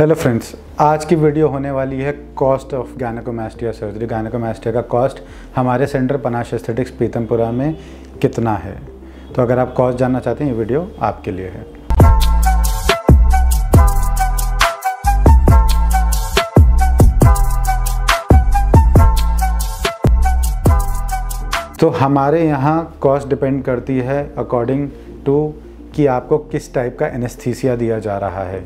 Hello friends आज की video होने वाली है cost of gynecomastia surgery gynecomastia का कॉस्ट हमारे सेंटर पनाश एस्थेटिक्स पीतमपुरा में कितना है? तो अगर आप कॉस्ट जानना चाहते हैं, ये वीडियो आपके लिए है। तो हमारे यहाँ कॉस्ट डिपेंड करती है अकॉर्डिंग टू कि आपको किस टाइप का एनेस्थीसिया दिया जा रहा है।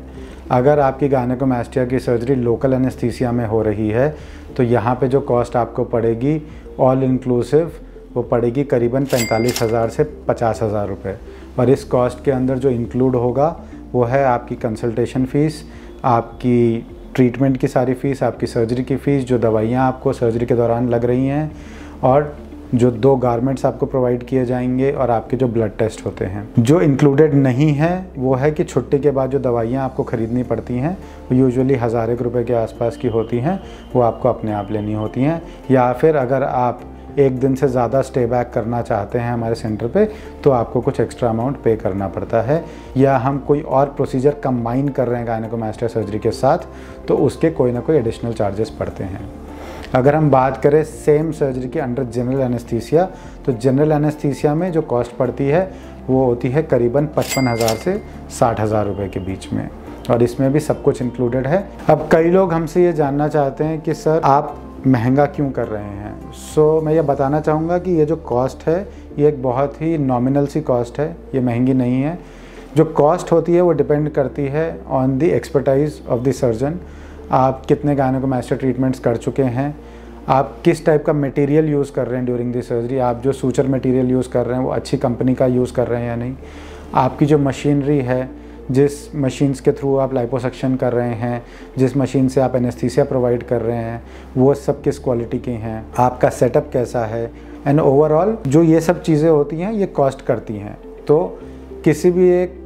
अगर आपकी गायनेकोमास्टिया की सर्जरी लोकल एनेस्थीसिया में हो रही है तो यहाँ पे जो कॉस्ट आपको पड़ेगी ऑल इंक्लूसिव वो पड़ेगी करीबन पैंतालीस हज़ार से पचास हज़ार रुपये और इस कॉस्ट के अंदर जो इंक्लूड होगा, वो है आपकी कंसल्टेशन फ़ीस आपकी ट्रीटमेंट की सारी फ़ीस आपकी सर्जरी की फ़ीस जो दवाइयाँ आपको सर्जरी के दौरान लग रही हैं, और जो दो गारमेंट्स आपको प्रोवाइड किए जाएँगे और आपके जो ब्लड टेस्ट होते हैं। जो इंक्लूडेड नहीं है, वो है कि छुट्टी के बाद जो दवाइयाँ आपको ख़रीदनी पड़ती हैं, वो यूजुअली हज़ार एक रुपये के आसपास की होती हैं, वो आपको अपने आप लेनी होती हैं। या फिर अगर आप एक दिन से ज़्यादा स्टे बैक करना चाहते हैं हमारे सेंटर पे तो आपको कुछ एक्स्ट्रा अमाउंट पे करना पड़ता है। या हम कोई और प्रोसीजर कंबाइन कर रहे हैं गायनेकोमास्टर सर्जरी के साथ तो उसके कोई ना कोई एडिशनल चार्जेस पड़ते हैं। अगर हम बात करें सेम सर्जरी के अंडर जनरल एनेस्थीसिया तो जनरल एनेस्थीसिया में जो कॉस्ट पड़ती है वो होती है करीबन पचपन हज़ार से साठ हज़ार रुपये के बीच में। और इसमें भी सब कुछ इंक्लूडेड है। अब कई लोग हमसे ये जानना चाहते हैं कि सर आप महँगा क्यों कर रहे हैं? सो so, मैं ये बताना चाहूँगा कि ये जो कॉस्ट है ये एक बहुत ही नॉमिनल सी कॉस्ट है। ये महँगी नहीं है। जो कॉस्ट होती है वो डिपेंड करती है on the expertise of the surgeon आप कितने गानों को मास्टर ट्रीटमेंट्स कर चुके हैं? आप किस टाइप का मटेरियल यूज़ कर रहे हैं ड्यूरिंग दी सर्जरी आप जो सूचर मटेरियल यूज़ कर रहे हैं, वो अच्छी कंपनी का यूज़ कर रहे हैं या नहीं? आपकी जो मशीनरी है, जिस मशीन्स के थ्रू आप लाइपोसक्शन कर रहे हैं, जिस मशीन से आप एनेस्थीसिया प्रोवाइड कर रहे हैं, वो सब किस क्वालिटी की हैं? आपका सेटअप कैसा है? एंड ओवरऑल जो ये सब चीज़ें होती हैं, ये कॉस्ट करती हैं। तो किसी भी एक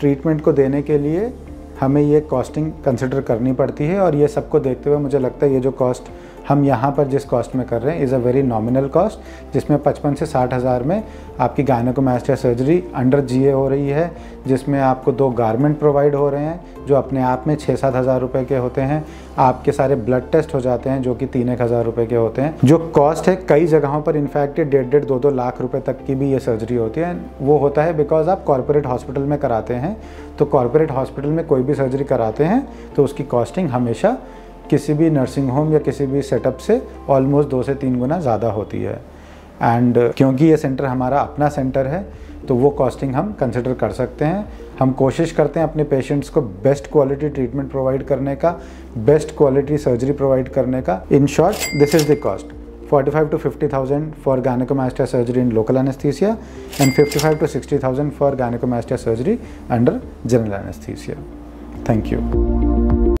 ट्रीटमेंट को देने के लिए हमें ये कॉस्टिंग कंसिडर करनी पड़ती है और ये सबको देखते हुए मुझे लगता है ये जो कॉस्ट हम यहाँ पर जिस कॉस्ट में कर रहे हैं is a very nominal cost जिसमें पचपन से साठ हज़ार में आपकी गायनोकोमास्टिया सर्जरी अंडर जीए हो रही है, जिसमें आपको दो गारमेंट प्रोवाइड हो रहे हैं, जो अपने आप में छः सात हज़ार रुपये के होते हैं। आपके सारे ब्लड टेस्ट हो जाते हैं, जो कि तीन एक हज़ार रुपये के होते हैं। जो कॉस्ट है, कई जगहों पर इनफैक्ट डेढ़ डेढ़ दो दो लाख रुपये तक की भी ये सर्जरी होती है। वो होता है बिकॉज़ आप कॉरपोरेट हॉस्पिटल में कराते हैं। तो कॉरपोरेट हॉस्पिटल में कोई भी सर्जरी कराते हैं तो उसकी कॉस्टिंग हमेशा किसी भी नर्सिंग होम या किसी भी सेटअप से ऑलमोस्ट दो से तीन गुना ज़्यादा होती है एंड क्योंकि ये सेंटर हमारा अपना सेंटर है तो वो कॉस्टिंग हम कंसिडर कर सकते हैं हम कोशिश करते हैं अपने पेशेंट्स को बेस्ट क्वालिटी ट्रीटमेंट प्रोवाइड करने का बेस्ट क्वालिटी सर्जरी प्रोवाइड करने का in short this is the cost 45 to 50,000 for gynecomastia surgery in local anesthesia and 55 to 60,000 for gynecomastia surgery under general anesthesia. Thank you.